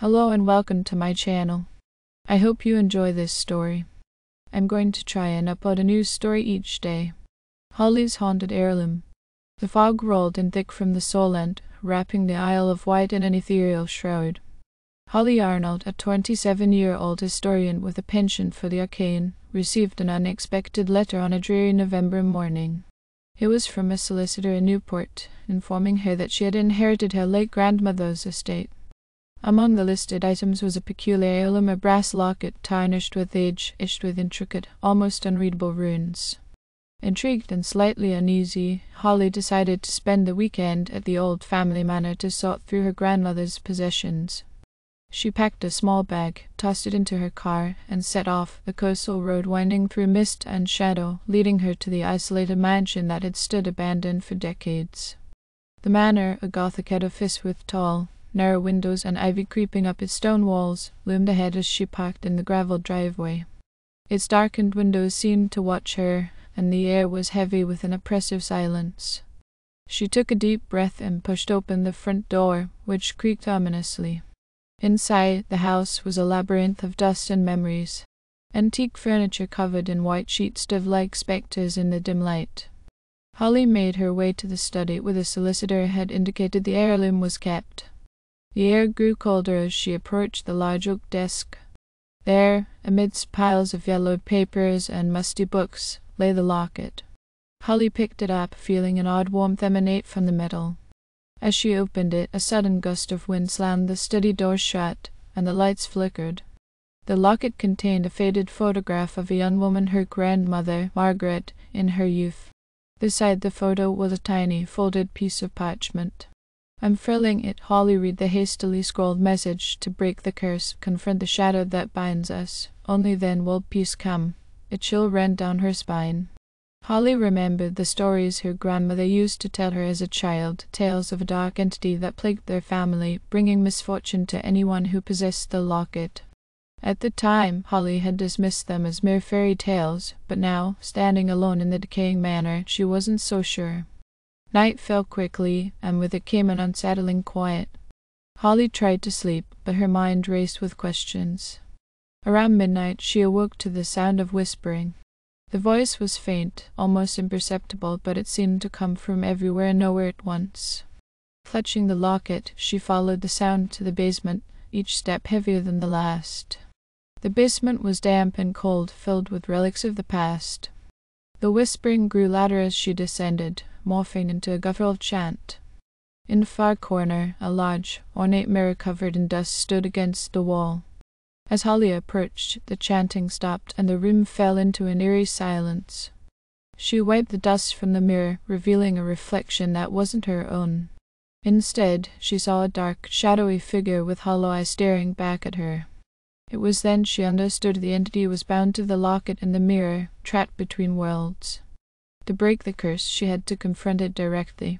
Hello and welcome to my channel. I hope you enjoy this story. I'm going to try and upload a new story each day. Holly's Haunted Heirloom. The fog rolled in thick from the Solent, wrapping the Isle of Wight in an ethereal shroud. Holly Arnold, a 27 year old historian with a penchant for the arcane, received an unexpected letter on a dreary November morning. It was from a solicitor in Newport, informing her that she had inherited her late grandmother's estate. Among the listed items was a peculiar heirloom, a brass locket tarnished with age, etched with intricate, almost unreadable runes. Intrigued and slightly uneasy, Holly decided to spend the weekend at the old family manor to sort through her grandmother's possessions. She packed a small bag, tossed it into her car, and set off, the coastal road winding through mist and shadow, leading her to the isolated mansion that had stood abandoned for decades. The manor, a Gothic edifice with tall, narrow windows and ivy creeping up its stone walls, loomed ahead as she parked in the gravelled driveway. Its darkened windows seemed to watch her, and the air was heavy with an oppressive silence. She took a deep breath and pushed open the front door, which creaked ominously. Inside, the house was a labyrinth of dust and memories. Antique furniture covered in white sheets stood like spectres in the dim light. Holly made her way to the study where the solicitor had indicated the heirloom was kept. The air grew colder as she approached the large oak desk. There, amidst piles of yellowed papers and musty books, lay the locket. Holly picked it up, feeling an odd warmth emanate from the metal. As she opened it, a sudden gust of wind slammed the study door shut, and the lights flickered. The locket contained a faded photograph of a young woman, her grandmother, Margaret, in her youth. Beside the photo was a tiny, folded piece of parchment. Unfurling it, Holly read the hastily scrawled message to break the curse, confront the shadow that binds us. Only then will peace come. A chill ran down her spine. Holly remembered the stories her grandmother used to tell her as a child, tales of a dark entity that plagued their family, bringing misfortune to anyone who possessed the locket. At the time, Holly had dismissed them as mere fairy tales, but now, standing alone in the decaying manor, she wasn't so sure. Night fell quickly, and with it came an unsettling quiet. Holly tried to sleep, but her mind raced with questions. Around midnight she awoke to the sound of whispering. The voice was faint, almost imperceptible, but it seemed to come from everywhere and nowhere at once. Clutching the locket, she followed the sound to the basement, each step heavier than the last. The basement was damp and cold, filled with relics of the past. The whispering grew louder as she descended, morphing into a guttural chant. In the far corner, a large, ornate mirror covered in dust stood against the wall. As Holly approached, the chanting stopped and the room fell into an eerie silence. She wiped the dust from the mirror, revealing a reflection that wasn't her own. Instead, she saw a dark, shadowy figure with hollow eyes staring back at her. It was then she understood the entity was bound to the locket and the mirror, trapped between worlds. To break the curse, she had to confront it directly.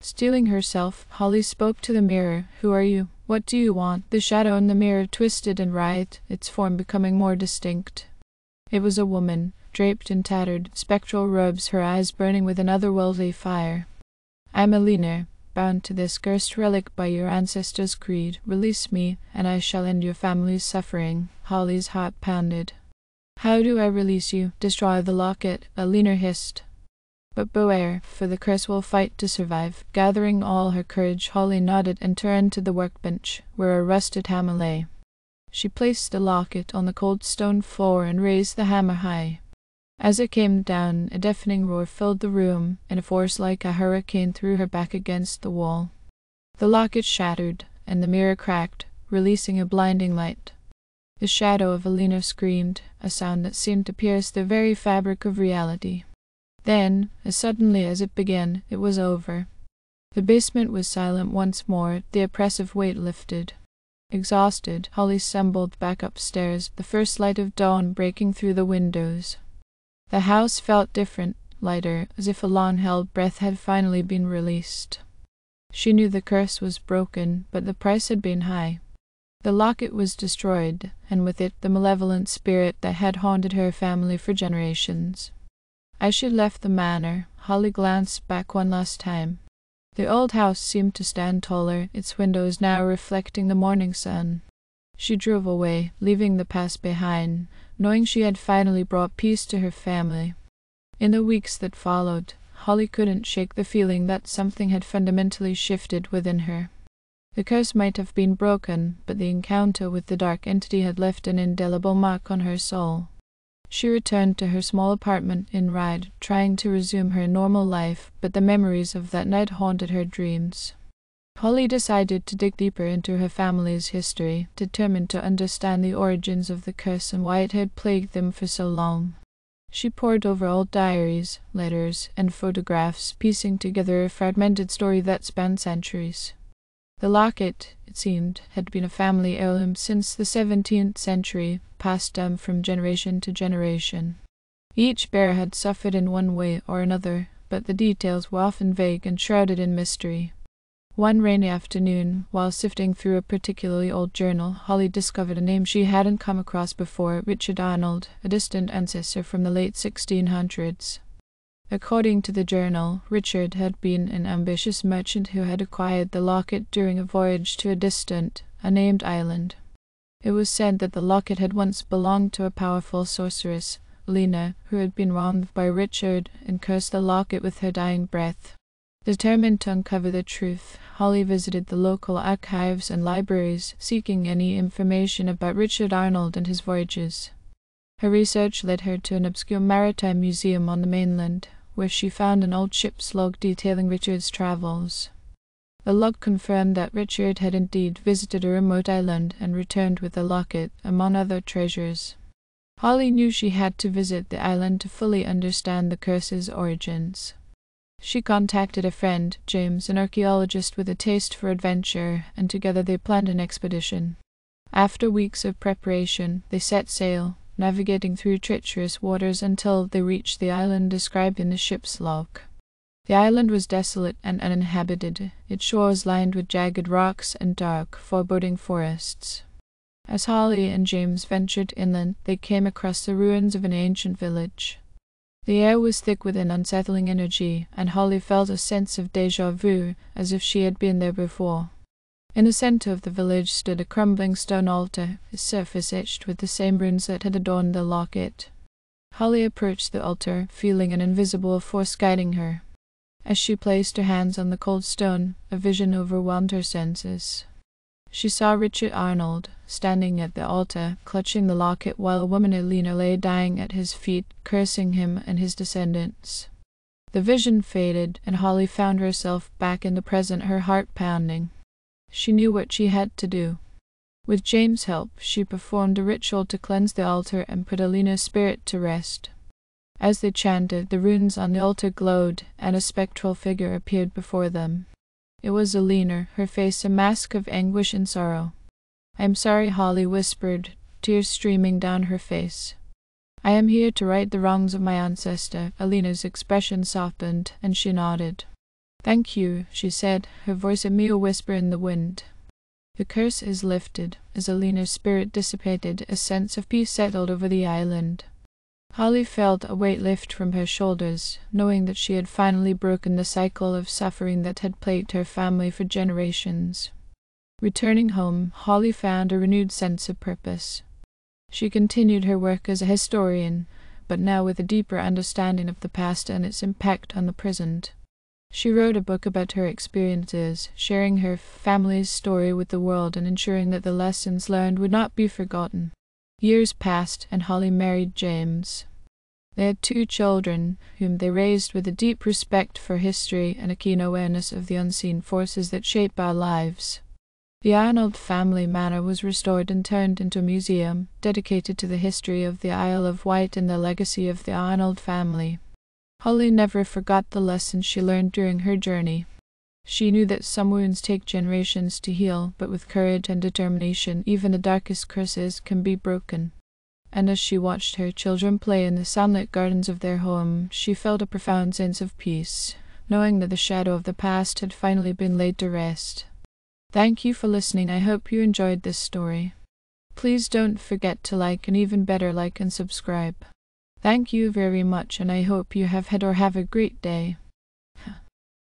Steeling herself, Holly spoke to the mirror. Who are you? What do you want? The shadow in the mirror twisted and writhed, its form becoming more distinct. It was a woman, draped in tattered, spectral robes, her eyes burning with an otherworldly fire. I'm Alina, bound to this cursed relic by your ancestors' creed. Release me, and I shall end your family's suffering. Holly's heart pounded. How do I release you? Destroy the locket, Alina hissed. But beware, for the curse will fight to survive. Gathering all her courage, Holly nodded and turned to the workbench, where a rusted hammer lay. She placed the locket on the cold stone floor and raised the hammer high. As it came down, a deafening roar filled the room, and a force like a hurricane threw her back against the wall. The locket shattered, and the mirror cracked, releasing a blinding light. The shadow of Alina screamed, a sound that seemed to pierce the very fabric of reality. Then, as suddenly as it began, it was over. The basement was silent once more, the oppressive weight lifted. Exhausted, Holly stumbled back upstairs, the first light of dawn breaking through the windows. The house felt different, lighter, as if a long held breath had finally been released. She knew the curse was broken, but the price had been high. The locket was destroyed, and with it the malevolent spirit that had haunted her family for generations. As she left the manor, Holly glanced back one last time. The old house seemed to stand taller, its windows now reflecting the morning sun. She drove away, leaving the past behind, knowing she had finally brought peace to her family. In the weeks that followed, Holly couldn't shake the feeling that something had fundamentally shifted within her. The curse might have been broken, but the encounter with the dark entity had left an indelible mark on her soul. She returned to her small apartment in Ryde, trying to resume her normal life, but the memories of that night haunted her dreams. Holly decided to dig deeper into her family's history, determined to understand the origins of the curse and why it had plagued them for so long. She pored over old diaries, letters, and photographs, piecing together a fragmented story that spanned centuries. The locket, it seemed, had been a family heirloom since the seventeenth century, passed down from generation to generation. Each bearer had suffered in one way or another, but the details were often vague and shrouded in mystery. One rainy afternoon, while sifting through a particularly old journal, Holly discovered a name she hadn't come across before Richard Arnold, a distant ancestor from the late 1600s. According to the journal, Richard had been an ambitious merchant who had acquired the locket during a voyage to a distant, unnamed island. It was said that the locket had once belonged to a powerful sorceress, Lena, who had been wronged by Richard and cursed the locket with her dying breath. Determined to uncover the truth, Holly visited the local archives and libraries, seeking any information about Richard Arnold and his voyages. Her research led her to an obscure maritime museum on the mainland, where she found an old ship's log detailing Richard's travels. The log confirmed that Richard had indeed visited a remote island and returned with the locket, among other treasures. Holly knew she had to visit the island to fully understand the curse's origins. She contacted a friend, James, an archaeologist with a taste for adventure, and together they planned an expedition. After weeks of preparation, they set sail, navigating through treacherous waters until they reached the island described in the ship's log. The island was desolate and uninhabited, its shores lined with jagged rocks and dark, foreboding forests. As Holly and James ventured inland, they came across the ruins of an ancient village. The air was thick with an unsettling energy, and Holly felt a sense of deja vu, as if she had been there before. In the center of the village stood a crumbling stone altar, its surface etched with the same runes that had adorned the locket. Holly approached the altar, feeling an invisible force guiding her. As she placed her hands on the cold stone, a vision overwhelmed her senses. She saw Richard Arnold standing at the altar, clutching the locket, while a woman Elena lay dying at his feet, cursing him and his descendants. The vision faded, and Holly found herself back in the present, her heart pounding. She knew what she had to do. With James' help, she performed a ritual to cleanse the altar and put Alina's spirit to rest. As they chanted, the runes on the altar glowed, and a spectral figure appeared before them. It was Alina, her face a mask of anguish and sorrow. I am sorry, Holly whispered, tears streaming down her face. I am here to right the wrongs of my ancestor. Alina's expression softened, and she nodded. Thank you, she said, her voice a mere whisper in the wind. The curse is lifted. As Alina's spirit dissipated, a sense of peace settled over the island. Holly felt a weight lift from her shoulders, knowing that she had finally broken the cycle of suffering that had plagued her family for generations. Returning home, Holly found a renewed sense of purpose. She continued her work as a historian, but now with a deeper understanding of the past and its impact on the present. She wrote a book about her experiences, sharing her family's story with the world and ensuring that the lessons learned would not be forgotten. Years passed, and Holly married James. They had two children, whom they raised with a deep respect for history and a keen awareness of the unseen forces that shape our lives. The Arnold family manor was restored and turned into a museum dedicated to the history of the Isle of Wight and the legacy of the Arnold family. Holly never forgot the lessons she learned during her journey. She knew that some wounds take generations to heal, but with courage and determination, even the darkest curses can be broken. And as she watched her children play in the sunlit gardens of their home, she felt a profound sense of peace, knowing that the shadow of the past had finally been laid to rest. Thank you for listening. I hope you enjoyed this story. Please don't forget to like and even better like and subscribe. Thank you very much, and I hope you have had or have a great day.